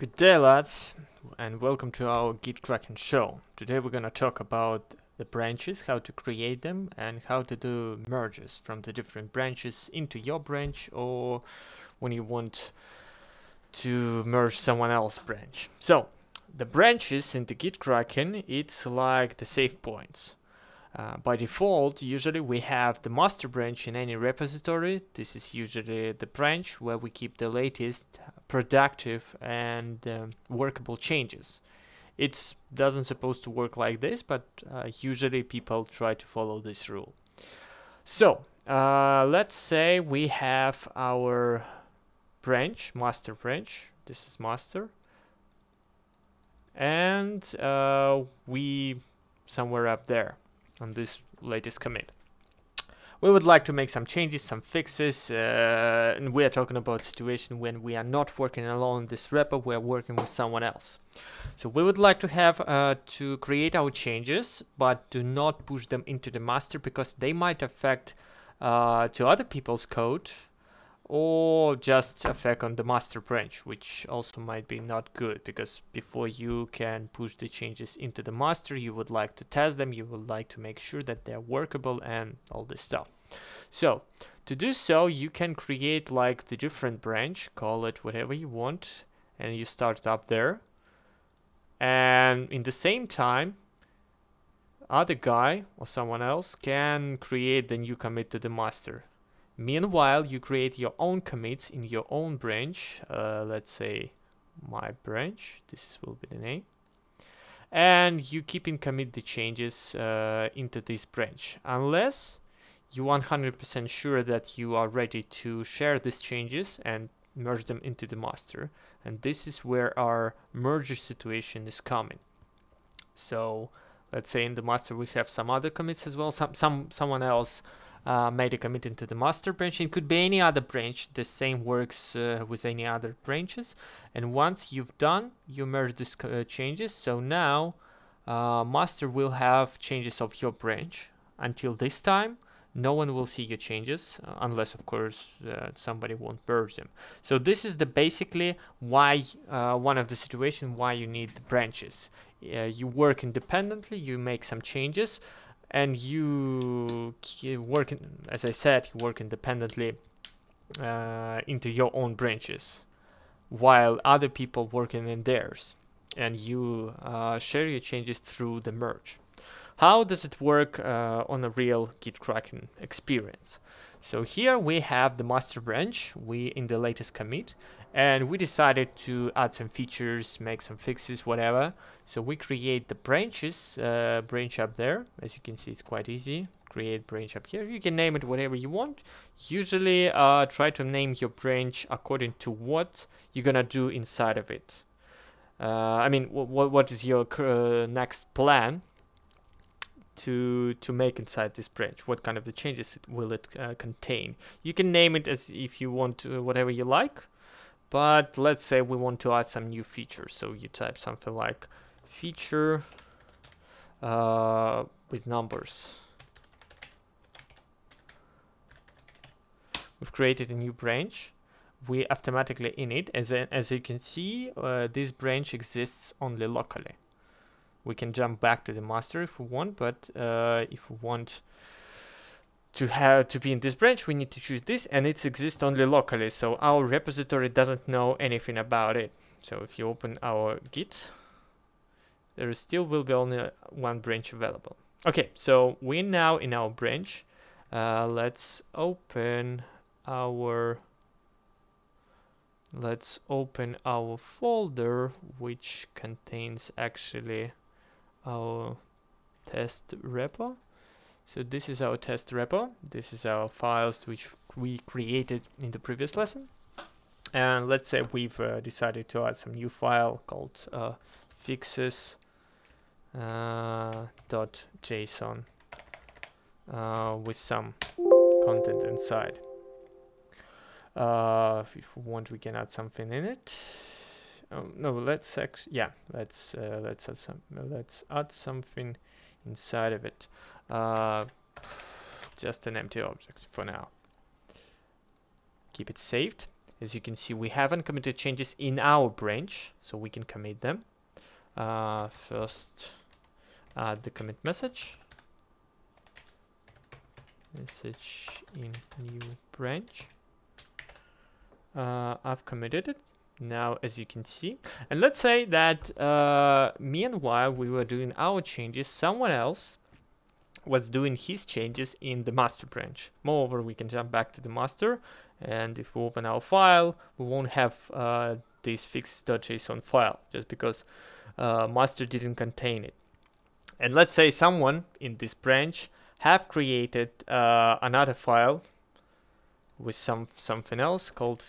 Good day lads and welcome to our GitKraken show. Today we're gonna talk about the branches, how to create them and how to do merges from the different branches into your branch or when you want to merge someone else's branch. So the branches in the GitKraken it's like the save points. Uh, by default, usually we have the master branch in any repository. This is usually the branch where we keep the latest productive and um, workable changes. It doesn't supposed to work like this, but uh, usually people try to follow this rule. So uh, let's say we have our branch, master branch. This is master. And uh, we somewhere up there on this latest commit. We would like to make some changes, some fixes, uh, and we are talking about situation when we are not working alone in this repo, we are working with someone else. So we would like to have uh, to create our changes, but do not push them into the master because they might affect uh, to other people's code or just affect on the master branch, which also might be not good because before you can push the changes into the master, you would like to test them, you would like to make sure that they're workable and all this stuff. So to do so, you can create like the different branch, call it whatever you want, and you start up there. And in the same time, other guy or someone else can create the new commit to the master. Meanwhile, you create your own commits in your own branch. Uh, let's say my branch. This will be the name. And you keep in commit the changes uh, into this branch. Unless you 100% sure that you are ready to share these changes and merge them into the master. And this is where our merger situation is coming. So let's say in the master we have some other commits as well. Some, some someone else uh, made a commit into the master branch. It could be any other branch. The same works uh, with any other branches. And once you've done, you merge these uh, changes. So now uh, master will have changes of your branch. Until this time, no one will see your changes uh, unless of course uh, somebody won't merge them so this is the basically why one of the situation why you need branches you work independently you make some changes and you work, in, as I said, you work independently uh, into your own branches, while other people working in theirs, and you uh, share your changes through the merge. How does it work uh, on a real GitKraken experience? So here we have the master branch, we in the latest commit, and we decided to add some features make some fixes whatever. So we create the branches uh, branch up there. As you can see it's quite easy. Create branch up here. You can name it whatever you want. Usually uh, try to name your branch according to what you're gonna do inside of it. Uh, I mean what what is your uh, next plan to to make inside this branch what kind of the changes it, will it uh, contain you can name it as if you want to, whatever you like but let's say we want to add some new features. So you type something like feature uh, with numbers. We've created a new branch. We automatically init. As, a, as you can see, uh, this branch exists only locally. We can jump back to the master if we want, but uh, if we want to have to be in this branch we need to choose this and it exists only locally so our repository doesn't know anything about it. So if you open our git there still will be only one branch available. Okay so we're now in our branch uh, let's open our let's open our folder which contains actually our test repo so this is our test repo. This is our files which we created in the previous lesson. And let's say we've uh, decided to add some new file called uh, fixes uh, uh, with some content inside. Uh, if we want, we can add something in it. Oh, no, let's actually, yeah, let's uh, let's add some, let's add something inside of it. Uh, just an empty object for now. Keep it saved. As you can see, we haven't committed changes in our branch, so we can commit them. Uh, first, add the commit message. Message in new branch. Uh, I've committed it now, as you can see. And let's say that uh, meanwhile we were doing our changes, someone else was doing his changes in the master branch. Moreover, we can jump back to the master and if we open our file, we won't have uh, this fix.json file just because uh, master didn't contain it. And let's say someone in this branch have created uh, another file with some something else called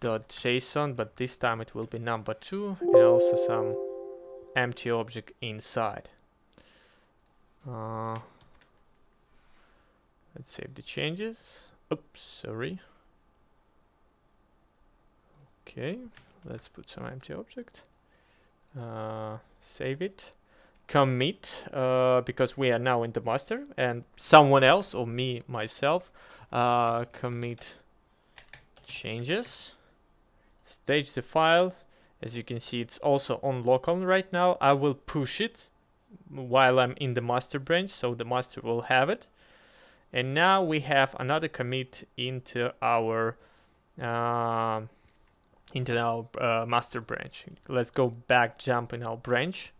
fixes.json, but this time it will be number two and also some empty object inside. Uh, let's save the changes. Oops, sorry. Okay, let's put some empty object. Uh, save it. Commit, uh, because we are now in the master, and someone else, or me, myself, uh, commit changes. Stage the file. As you can see, it's also on local right now. I will push it while I'm in the master branch, so the master will have it. And now we have another commit into our uh, into our uh, master branch. Let's go back, jump in our branch,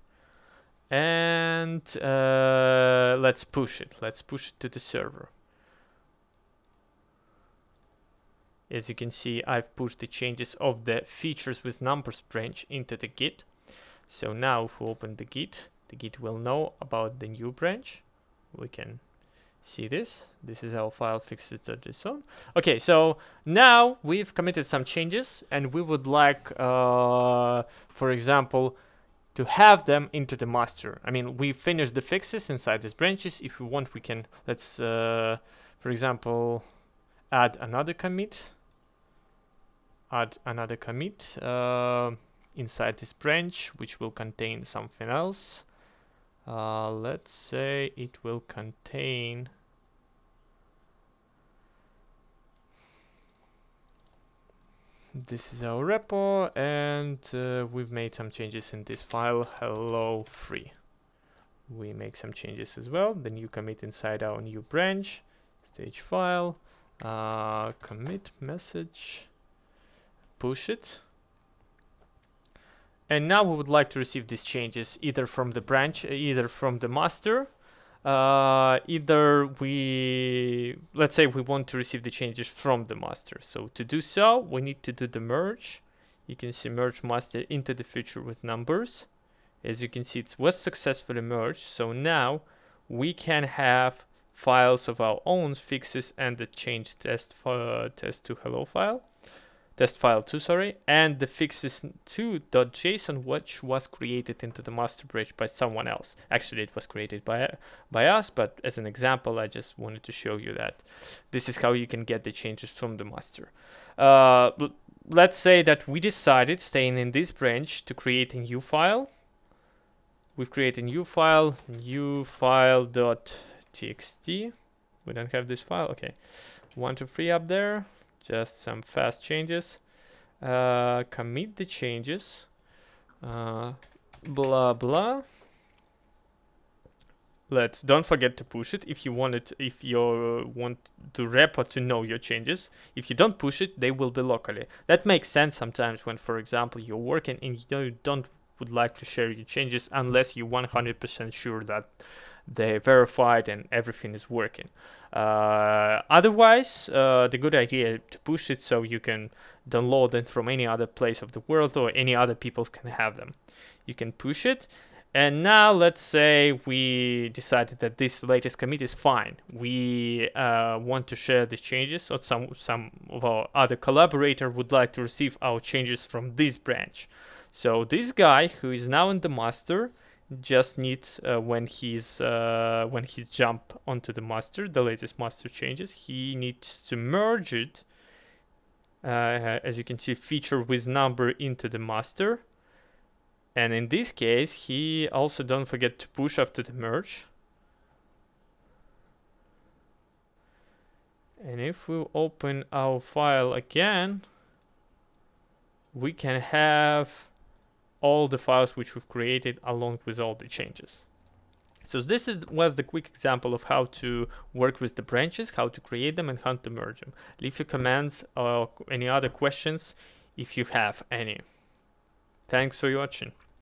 and uh, let's push it. Let's push it to the server. As you can see, I've pushed the changes of the features with numbers branch into the Git. So now if we open the Git, the Git will know about the new branch. We can see this. This is our file fixes.json. Okay, so now we've committed some changes and we would like, uh, for example, to have them into the master. I mean, we finished the fixes inside these branches. If we want, we can, let's, uh, for example, add another commit. Add another commit uh, inside this branch, which will contain something else. Uh, let's say it will contain this is our repo and uh, we've made some changes in this file hello free. We make some changes as well. The new commit inside our new branch stage file uh, commit message push it and now we would like to receive these changes either from the branch either from the master uh, either we, let's say we want to receive the changes from the master. So to do so, we need to do the merge. You can see merge master into the future with numbers. As you can see, it was successfully merged. So now we can have files of our own fixes and the change test uh, test to hello file test file 2 sorry and the fixes2.json which was created into the master branch by someone else. Actually it was created by by us but as an example i just wanted to show you that this is how you can get the changes from the master. Uh, let's say that we decided staying in this branch to create a new file. We've created a new file new file.txt we don't have this file? Okay. One two three up there just some fast changes. Uh, commit the changes. Uh, blah blah. Let's don't forget to push it. If you want it if you want to repo to know your changes if you don't push it they will be locally. That makes sense sometimes when for example you're working and you don't would like to share your changes unless you're 100% sure that they verified and everything is working. Uh, otherwise, uh, the good idea to push it so you can download them from any other place of the world or any other people can have them. You can push it. And now let's say we decided that this latest commit is fine. We uh, want to share the changes or some, some of our other collaborator would like to receive our changes from this branch. So this guy who is now in the master just needs uh, when he's uh, when he jump onto the master, the latest master changes, he needs to merge it. Uh, as you can see, feature with number into the master. And in this case, he also don't forget to push after the merge. And if we open our file again, we can have all the files which we've created along with all the changes. So this is, was the quick example of how to work with the branches, how to create them and how to merge them. Leave your comments or uh, any other questions if you have any. Thanks for watching.